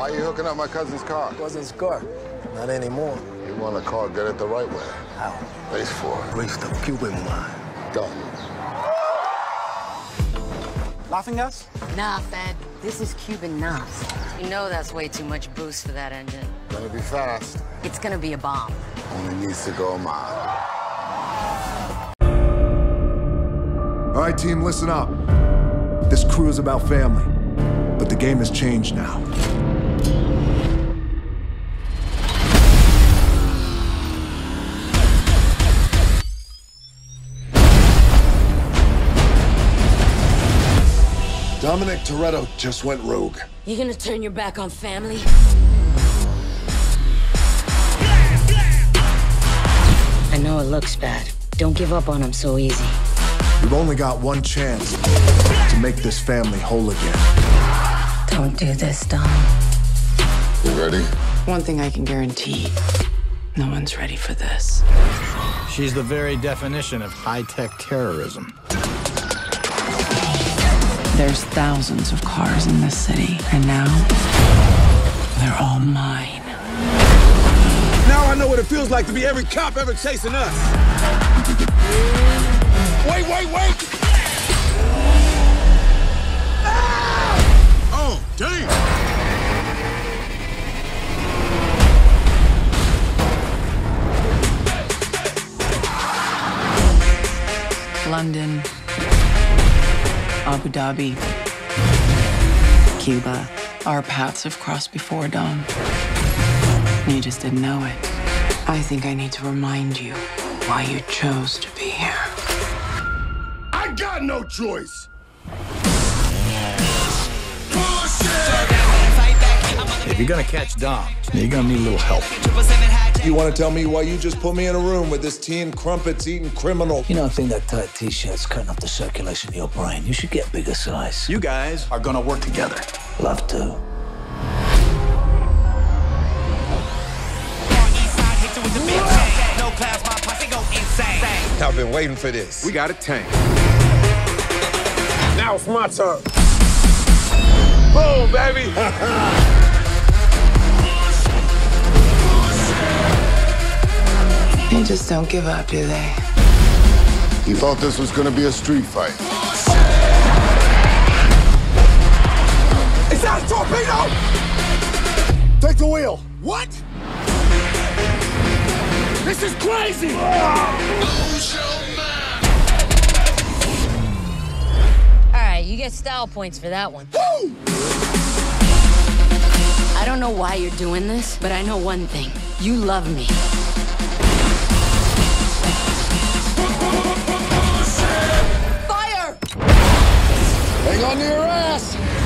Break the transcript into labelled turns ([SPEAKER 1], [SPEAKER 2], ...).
[SPEAKER 1] Why are you hooking up my cousin's car?
[SPEAKER 2] Wasn't scar. Not anymore.
[SPEAKER 1] You want a car, get it the right way.
[SPEAKER 2] How?
[SPEAKER 1] Race for it.
[SPEAKER 2] Race the Cuban line.
[SPEAKER 1] Done.
[SPEAKER 3] Laughing gas?
[SPEAKER 4] Nah, Fed. This is Cuban NOS. You know that's way too much boost for that engine.
[SPEAKER 1] Gonna be fast.
[SPEAKER 4] It's gonna be a bomb.
[SPEAKER 1] Only needs to go a mile.
[SPEAKER 5] All right, team, listen up. This crew is about family, but the game has changed now.
[SPEAKER 6] Dominic Toretto just went rogue.
[SPEAKER 4] You gonna turn your back on family? I know it looks bad. Don't give up on him so easy.
[SPEAKER 5] We've only got one chance to make this family whole again.
[SPEAKER 4] Don't do this, Dom.
[SPEAKER 1] You ready?
[SPEAKER 7] One thing I can guarantee no one's ready for this.
[SPEAKER 3] She's the very definition of high tech terrorism.
[SPEAKER 7] There's thousands of cars in this city, and now they're all mine.
[SPEAKER 8] Now I know what it feels like to be every cop ever chasing us. Wait, wait, wait! Ah! Oh, damn!
[SPEAKER 7] London, Abu Dhabi, Cuba. Our paths have crossed before, Dom. You just didn't know it. I think I need to remind you why you chose to be here.
[SPEAKER 6] I got no choice.
[SPEAKER 3] If you're gonna catch Dom, you're gonna need a little help.
[SPEAKER 6] You want to tell me why you just put me in a room with this tea and crumpets eating criminal?
[SPEAKER 2] You know, I think that tight t-shirt's cutting up the circulation in your brain. You should get bigger size.
[SPEAKER 3] You guys are gonna work together.
[SPEAKER 2] Love to.
[SPEAKER 8] I've been waiting for this. We got a tank. Now it's my turn. Boom, baby!
[SPEAKER 7] just don't give up, do they?
[SPEAKER 1] You thought this was gonna be a street fight.
[SPEAKER 8] It's out torpedo!
[SPEAKER 6] Take the wheel.
[SPEAKER 8] What? This is crazy!
[SPEAKER 4] All right, you get style points for that one. Woo! I don't know why you're doing this, but I know one thing. You love me.
[SPEAKER 6] On your ass.